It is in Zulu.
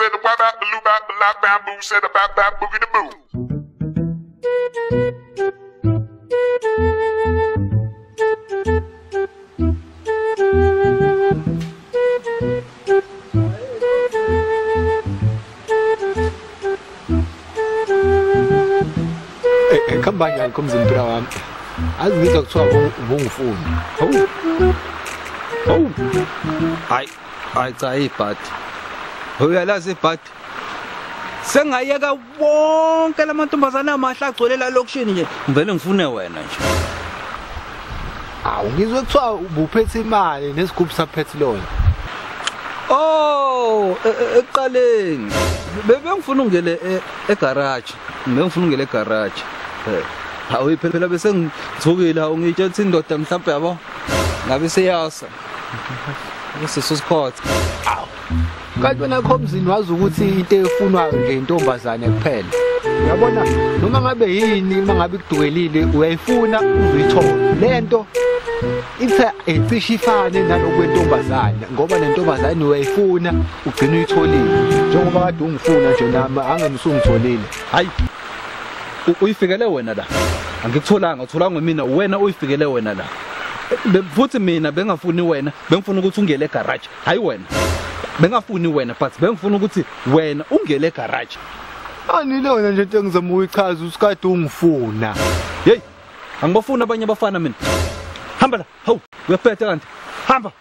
said the wah bap baloo bap balap bamboo said the bap bap boogie the boo. kan ba yan kom zin brawa az ni ka tsawa bon fon ho. Uyalazi ibhadi sengayeka wonke lamantombazane amahle agcwele la lokishini nje ngivele ngifune wena nje awu ngizwe kuthiwa ubuphethe imali nesigubhu saphethiloli Oh, e- e- ekuqaleni bebengifuna ungele e- egarage. Bengifuna ungele egarage. Eh. Hawu phela bese ngithukile hawu ngitshe ukuthi indoda mhlawumbe yabo ngabe seyasa. Bese sosikhotha. kanti wena khomzini wazi ukuthi into efunwayo nje intombazane kuphela uyabona noma ngabe yini uma ngabe kudukelile uyayifuna uzuyithola lento ithe ecishe ifane nalokwentombazane ngoba nentombazane uyayifuna ugcina uyitholile njengoba kade ungifuna nje nami angenisungitholile Hayi. Uyifikele wena la. Angikutholanga, utholanga mina wena uyifikele wena la. Be- Futhi mina bengafuni wena, bengifuna ukuthi ungele egarage. Hayi wena. Bengafuni wena but bengifuna ukuthi wena ungele egarage. ani lona nje into engizama uyichaza usikade ungifuna Hey, angibafuni abanye abafana mina. Hamba la. Hawu, uyaphetha kanti. Hamba.